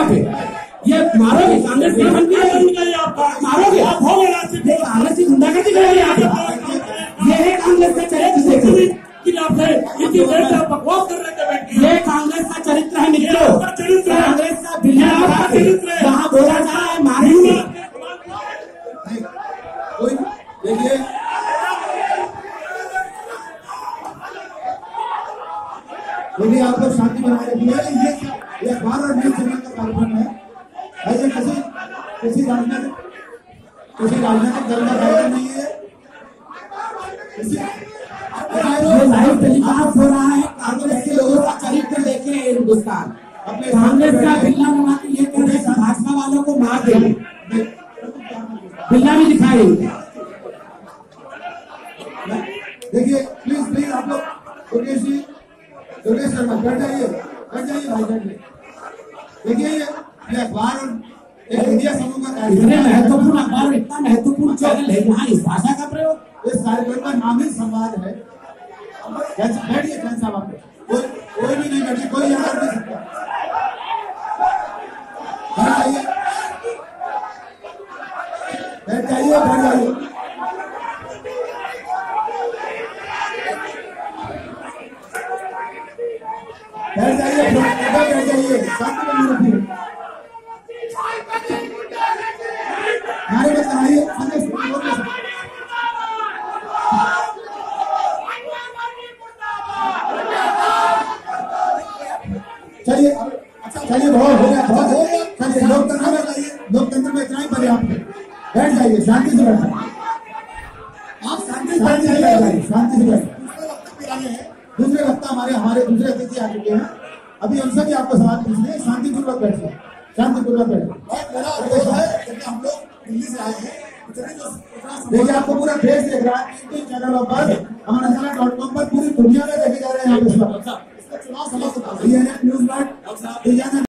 यहाँ पे। ये मारोगे कांग्रेस की बनती है मारोगे आप हो गए कांग्रेस की गुंडागर्दी करोगे यहाँ पे ये है कांग्रेस का चरित्र देखो। कि आपसे इतनी देर से आप बकवास कर रहे थे बैठ के। ये कांग्रेस का चरित्र है मित्रों। चरित्र है। कांग्रेस का चरित्र है। जहाँ बोला जा रहा है मारेंगे देखिए। देखिए आप लोग शांति बनाए रखिए। ये ये अखबार और न्यूज़ चैनल का कार्यक्रम है। ऐसे किसी किसी राजनीतिक किसी राजनीतिक दल का कार्यक्रम नहीं है। ये लाइव टेलीकास्ट हो रहा है। कांग्रेस के लोगों का चरित्र देखे हिंदुस्तान। अपने कांग्रेस का बिल्ला बना के ये कह रहे हैं। भाजपा वालों को मार देंगे बिल्ला भी दिखाई। देखिए प्लीज़ प्लीज़ आप लोग दुर्गेश जी दुर्गेश शर्मा बैठ जाइए बैठ जाइए भाई बैठ देखिए ये अखबार और एक मीडिया समूह का इतने महत्वपूर्ण अखबार और इतना महत्वपूर्ण चैनल है यहाँ इस भाषा का प्रयोग? इस कार्यक्रम का नाम ही संवाद है। बैठिए जैन साहब आप कोई कोई भी नहीं बैठिए कोई यहाँ नहीं सकता। बैठ जाइए। बैठ जाइए बैठ जाइए। शांति बनी रखिए चलिए अच्छा चलिए, बहुत हो गया, बहुत हो गया। चलिए, लोकतंत्र में जाइए, लोकतंत्र में इतना ही पर्याप्त है बैठ जाइए, शांति से बैठ आप शांति से बैठ जाइए, शांति से बैठ दूसरे हफ़्ता हमारे हमारे दूसरे अतिथि आ चुके हैं। अभी हम सभी आपको सवाल पूछने शांतिपूर्वक बैठे शांतिपूर्वक बैठे देखिए आपको पूरा फेस देख रहा है इंडियन चैनल पर हमारे चैनल डॉट कॉम पर पूरी दुनिया में देखे जा रहे हैं चुनाव समझ न्यूज़ डॉट